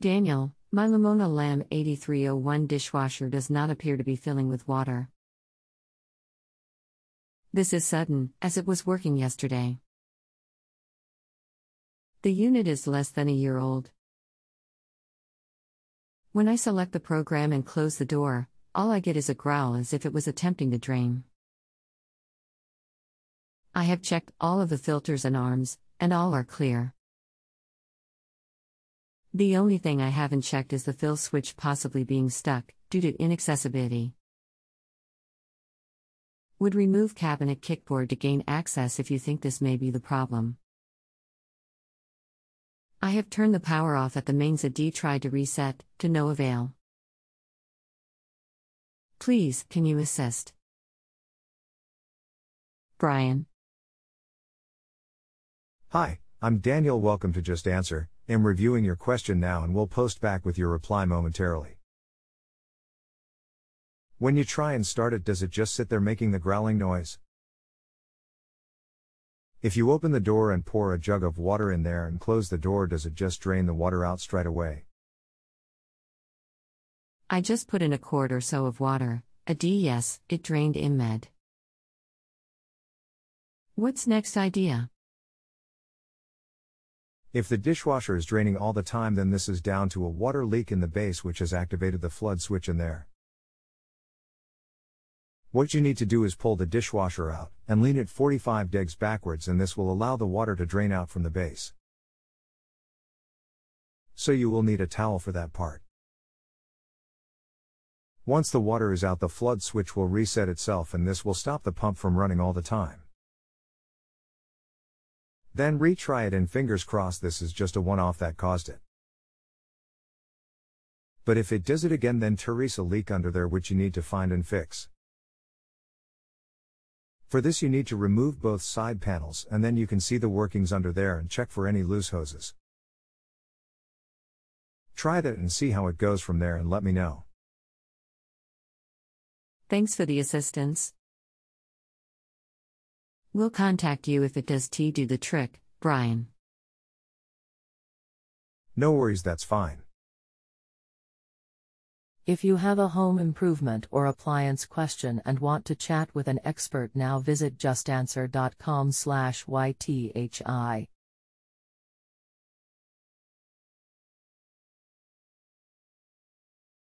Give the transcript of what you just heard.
Daniel, my Lamona LAM 8301 dishwasher does not appear to be filling with water. This is sudden, as it was working yesterday. The unit is less than a year old. When I select the program and close the door, all I get is a growl as if it was attempting to drain. I have checked all of the filters and arms, and all are clear. The only thing I haven't checked is the fill switch possibly being stuck, due to inaccessibility. Would remove cabinet kickboard to gain access if you think this may be the problem. I have turned the power off at the mains. A D tried to reset, to no avail. Please, can you assist? Brian. Hi, I'm Daniel. Welcome to JustAnswer. I'm reviewing your question now and will post back with your reply momentarily. When you try and start it, does it just sit there making the growling noise? If you open the door and pour a jug of water in there and close the door, does it just drain the water out straight away? I just put in a quart or so of water. A D yes, it drained InMed. What's next idea? If the dishwasher is draining all the time, then this is down to a water leak in the base which has activated the flood switch in there. What you need to do is pull the dishwasher out and lean it 45 degs backwards, and this will allow the water to drain out from the base. So you will need a towel for that part. Once the water is out, the flood switch will reset itself, and this will stop the pump from running all the time. Then retry it, and fingers crossed this is just a one off that caused it. But if it does it again, then Teresa leak under there, which you need to find and fix. For this you need to remove both side panels and then you can see the workings under there and check for any loose hoses. Try that and see how it goes from there and let me know. Thanks for the assistance. We'll contact you if it does T do the trick, Brian. No worries, that's fine. If you have a home improvement or appliance question and want to chat with an expert now visit justanswer.com/ythi.